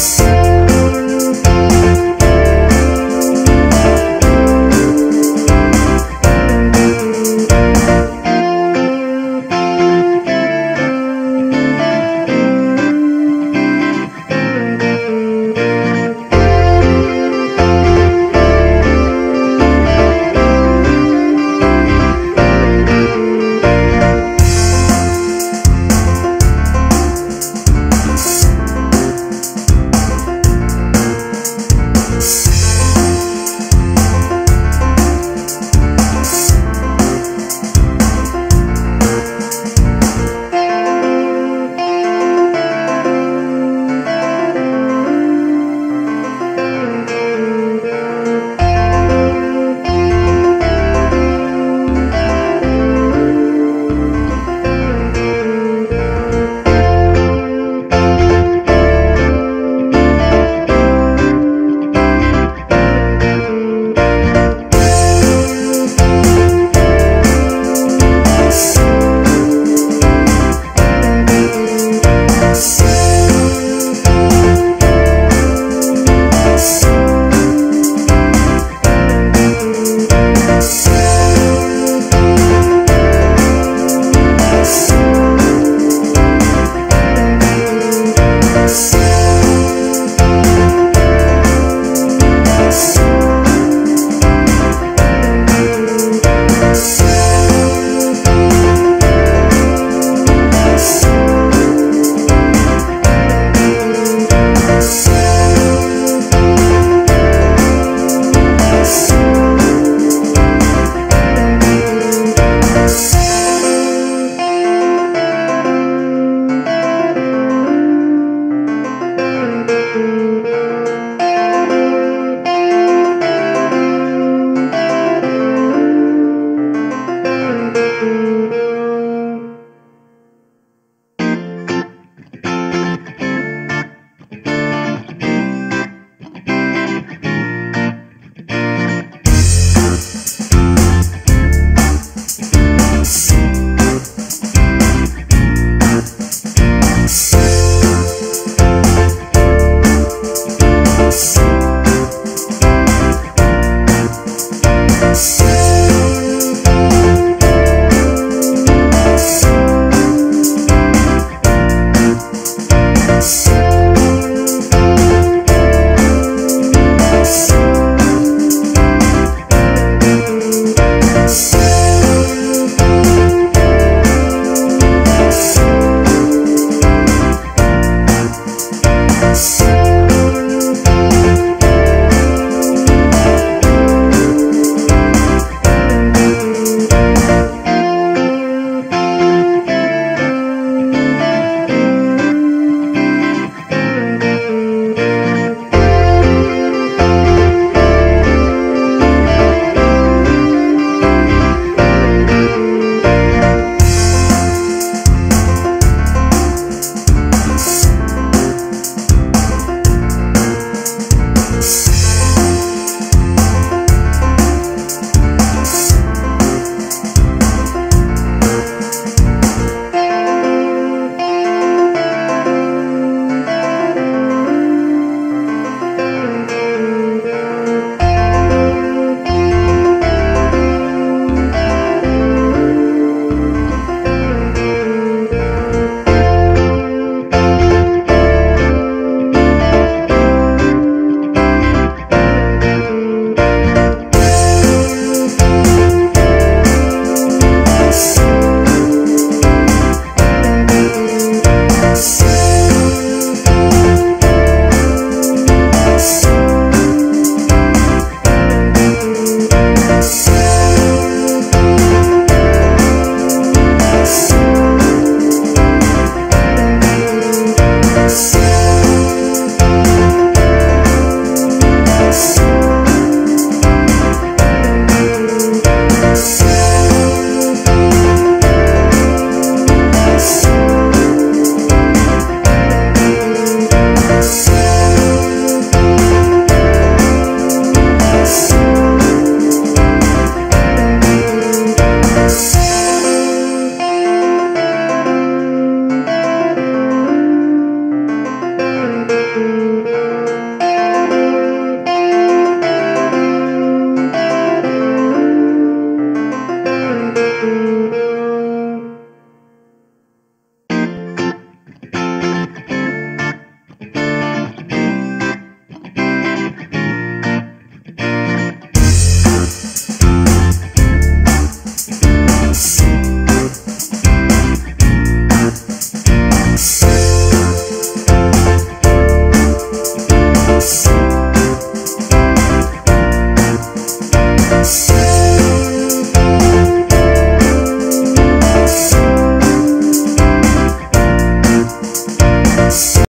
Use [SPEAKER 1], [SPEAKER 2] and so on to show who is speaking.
[SPEAKER 1] us. us. say